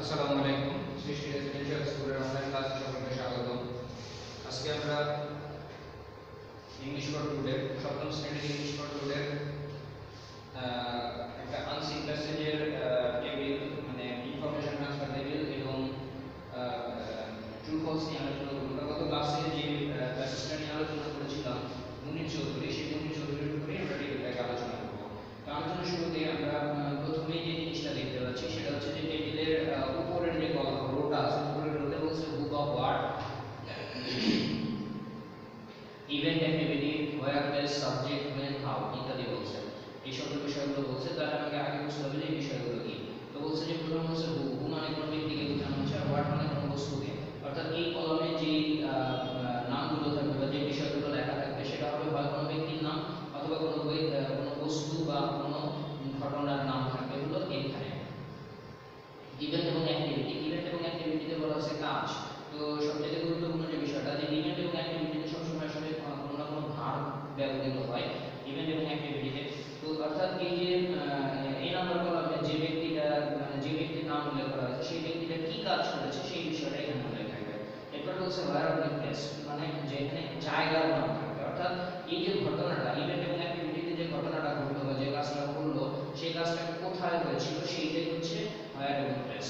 আসসালামু আলাইকুম। সৃষ্টি রেসিডেন্সিয়াল স্কুলের অনলাইন ক্লাসে সকলকে স্বাগত আজকে আমরা ইংলিশ ফর টুডে সপ্তম শ্রেণির ইংলিশ ফর টুডে একটা আনসিন প্যাসেজের টেবিল মানে ইনফরমেশন ট্রান্সফার টেবিল এবং ট্রু ফলস নিয়ে আলোচনা করব। গত ক্লাসে হচ্ছে ওয়ার প্লেস মানে যেখানে জায়গার নাম থাকবে অর্থাৎ এই যে ঘটনাটা ইভেন্ট এবং অ্যাক্টিভিটিতে যে ঘটনাটা ঘটলো বা যে কাজটা করল সেই কাজটা কোথায় হয়েছিল সেইটাই হচ্ছে ওয়ার অফ প্লেস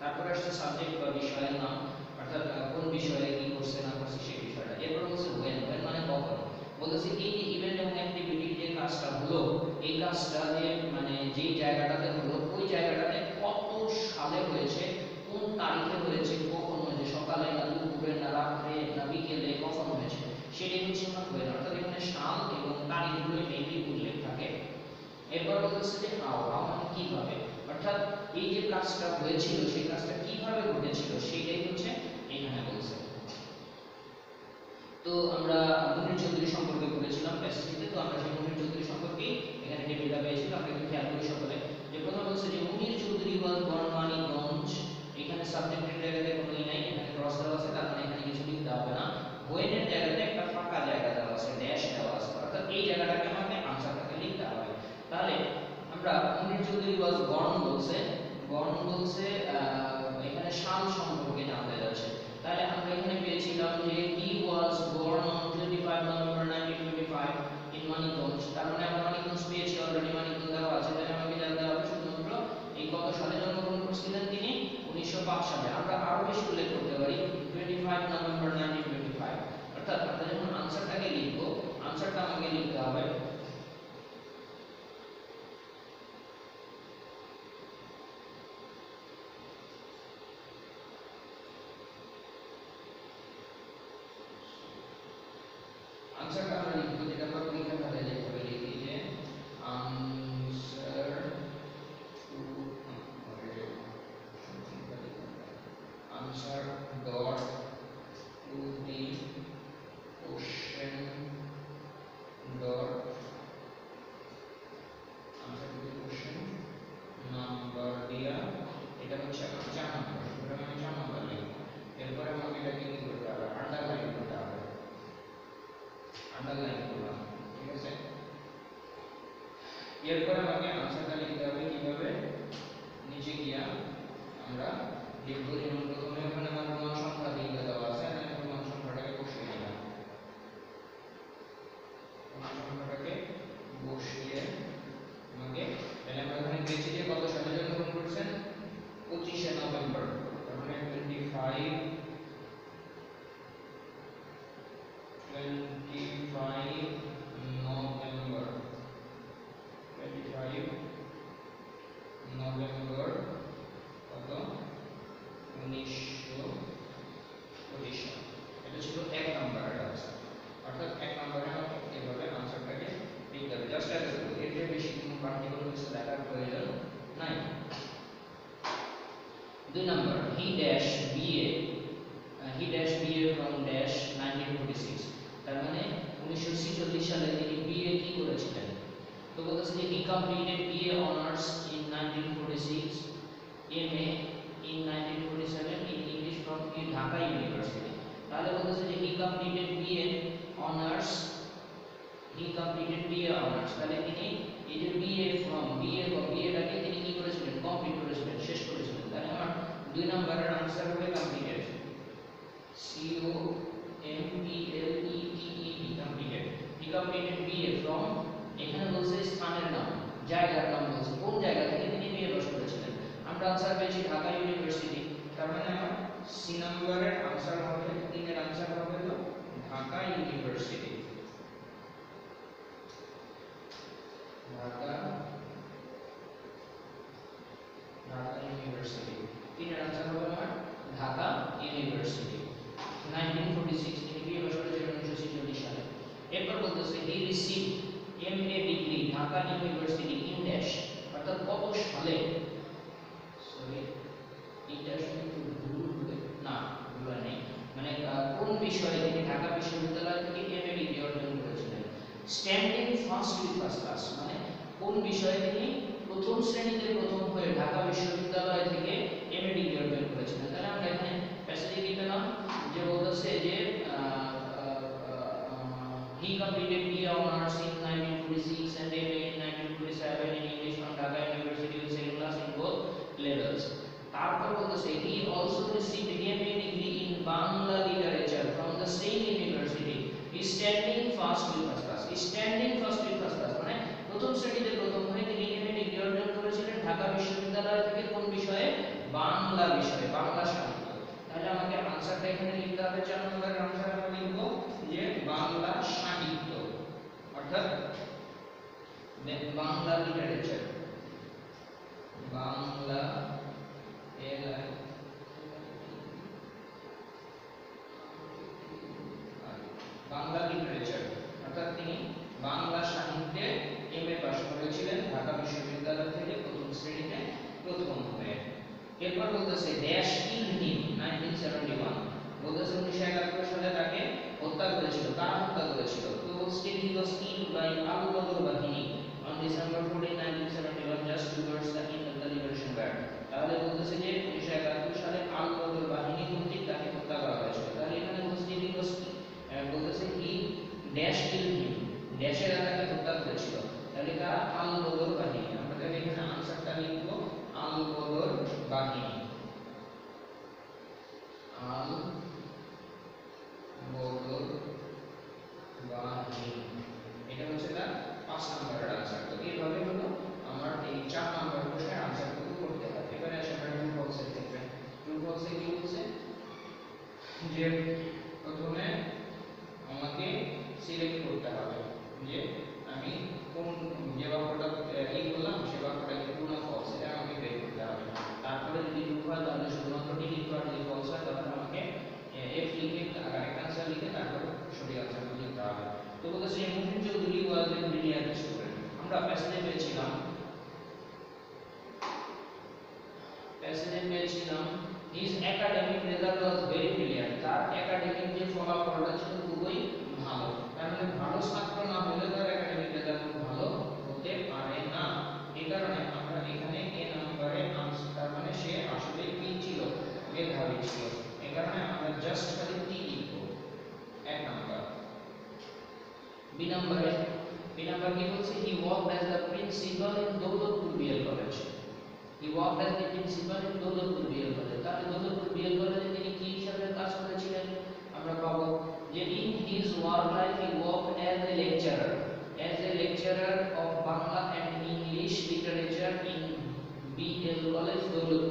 তারপরে আসছে সাবজেক্ট বা বিষয়ের নাম অর্থাৎ কোন বিষয়ে কি করছে না করছে সেই বিষয়টা এরপর হচ্ছে ওয়েন ওয়েন মানে কখন বলতেছে এই যে ইভেন্ট এবং অ্যাক্টিভিটি যে কাজটা হলো এই কাজটা যে মানে যেই জায়গাটাতে হলো ওই জায়গাটাতে অর্থাৎ এই যে কাজটা হয়েছিল, সেই কাজটা কীভাবে ঘটেছিল সেটাই হচ্ছে এখানে বলছে। তো আমরা মুনির চৌধুরী সম্পর্কে বলেছিলাম প্যাসেজটিতে তো আমরা সেই মুনির চৌধুরী সম্পর্কে এখানে টেবিলটা পেয়েছি আমরা একটু খেয়াল করি সকলে যে প্রথম বলছে যে মুনির চৌধুরী বনমানীগঞ্জ এখানে সাবজেক্ট आमच्या कारणा এরপরে particle is better coil 9 the number he dash ba he dash ba from dash 1946 তার মানে 1946 সালে তিনি বিএ কি করেছিলেন তো বলতেছে যে he completed BA honours in 1946 MA in 1947 in English from Dhaka University তাহলে বলতেছে যে he completed BA honours he completed BA honors তাহলে তিনি এই যে বিএ ফ্রম বিএ তিনি কি করেছিলেন? কমপ্লিট করেছিলেন, শেষ করেছিলেন। তাহলে আমার দুই নম্বরের আনসার হবে completed C O M L E T E D এখানে বলছে স্থানের নাম, জায়গার নাম বলছে। কোন জায়গা থেকে তিনি বিএ করেছিলেন? আমরা আনসার পেয়েছি ঢাকা ইউনিভার্সিটি তার মানে আমার সি নম্বরের আনসার হবে, তিনের আনসার হবে তো ঢাকা ইউনিভার্সিটি ढाका ढाका यूनिवर्सिटी तीन आंसर होगा हमारा ढाका यूनिवर्सिटी 1946 ইন্ডিয়া বছরের 1946 সালে এরপর বলতেছে he receive MA degree Dhaka University in dash অর্থাৎ কত সালে বিষয়ে বাংলা সাহিত্য, অর্থাৎ বাংলা লিটারেচার বাংলা বাংলা লিটারেচার অর্থাৎ তিনি বাংলা সাহিত্যে এম এ পাশ করেছিলেন ঢাকা বিশ্ববিদ্যালয় থেকে প্রথম শ্রেণীতে প্রথম হয়ে। এরপর বলতেছে, দেশ কি todos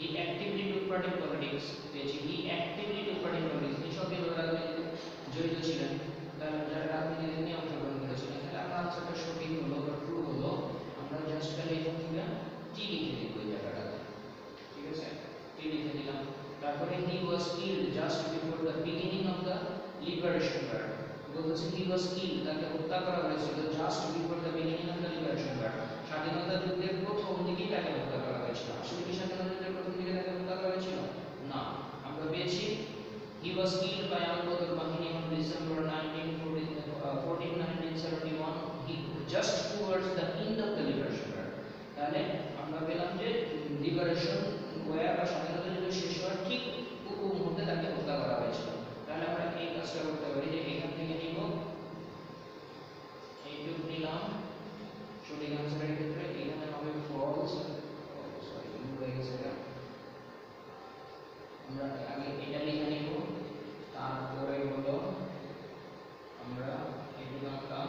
he actively took part in politics পেয়েছি he actively took part in politics তিনি সক্রিয় রাজনীতিতে জড়িত ছিলেন তারা যারা রাজনীতিতে নিয়ে অংশগ্রহণ করেছিলেন তাহলে আমার আনসারটা সঠিক হলো বা ট্রু হলো আমরা জাস্ট খালি এখান থেকে টি লিখে দিব এই জায়গাটাতে ঠিক আছে টি লিখে দিলাম তারপরে he was killed just before the beginning of the liberation war তাকে হত্যা করা হয়েছিল the beginning of the liberation war স্বাধীনতা যুদ্ধের প্রথম দিকেই তাকে হত্যা করা হয়েছিল। আসলে কি স্বাধীনতা যুদ্ধের প্রথম দিকে তাকে হত্যা করা হয়েছিল? না। আমরা পেয়েছি he was killed by Al Badr Bahini on December 1914 uh, 14 1971 he just towards the end of the liberation war. তাহলে আমরা পেলাম যে লিবারেশন ওয়ার বা স্বাধীনতা যুদ্ধ শেষ হওয়ার ঠিক পূর্ব তাকে হত্যা করা হয়েছিল তাহলে আমরা এই কাজটা করতে পারি যে এখান থেকে নিব এইটুকু নিলাম সঠিক আনসারের ক্ষেত্রে এখানে হবে ফলস সরি ভুল হয়ে গেছে এটা আমরা আগে এটা লিখে নিব তারপরে হলো আমরা এটুকু আনলাম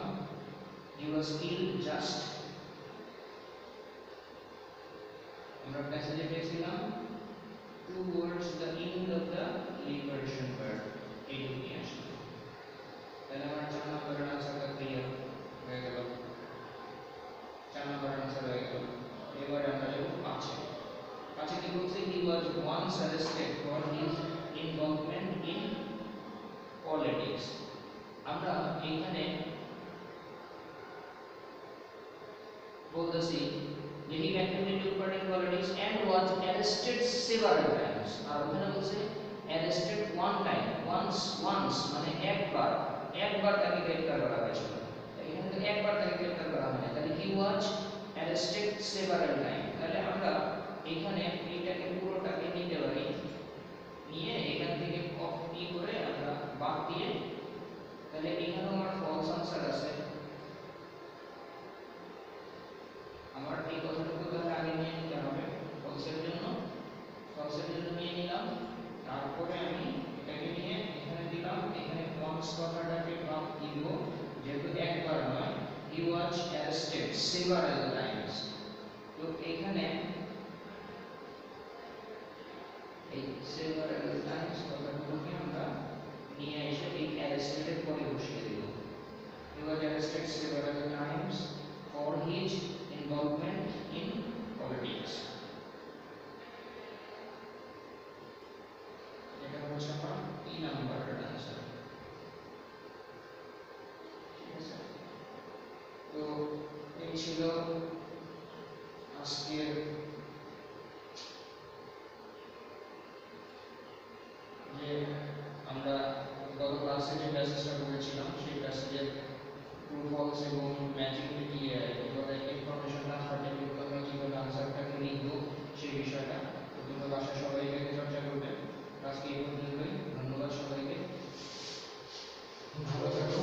he was killed just আমরা প্যাসেজে পেয়েছিলাম towards the end of the liberation war এইটুকু নিয়ে আসলাম তাহলে আমার চার নম্বরের আনসারটা ক্লিয়ার হয়ে গেল চার নম্বরের আনসার হয়ে গেল এবারে আমরা যাব পাঁচে পাঁচে কি বলছে he was once arrested for his involvement in politics আমরা এখানে বলতেছি যে he actively took part in politics and was arrested several times আর ওখানে বলছে arrested one time once once মানে একবার একবার তাকে গ্রেফতার করা হয়েছিল এখানে তো একবার তাকে গ্রেফতার করা হয় না তাহলে he was arrested several time তাহলে আমরা এখানে এইটাকে পুরোটাকে নিতে পারি নিয়ে এখান থেকে কপি করে আমরা বাদ দিয়ে তাহলে এখানে আমার ফলস আনসার আছে আমার এই কথাটুকু তাহলে আগে নিয়ে নিতে হবে ফলসের জন্য ফলসের জন্য নিয়ে নিলাম তারপরে আমি এটাকে নিয়ে এখানে দিলাম এখানে ওয়ান্স কথাটাকে বাদ দিব যেহেতু একবার নয় he was arrested several times তো এখানে এই সেভারাল টাইমস কথাগুলোকে আমরা নিয়ে এসে এই অ্যারেস্টেডের পরে বসিয়ে দেব he was arrested several times for his involvement in politics. এটা হচ্ছে আমার তিন নাম্বারের আনসার ঠিক আছে তো এই ছিল আজকের যে আমরা গত ক্লাসে যে প্যাসেজটা করেছিলাম, সেই প্যাসেজের ট্রু ফলস এবং ম্যাজিকলিটি কীভাবে ইনফরমেশন ট্রান্সফার টেকনিক কীভাবে কীভাবে আনসারটাকে লিখব সেই বিষয়টা। তোমরা বাসায় সবাই এটাকে চর্চা করবে। আজকে এই পর্যন্তই। ধন্যবাদ সবাইকে। ভালো থাকো।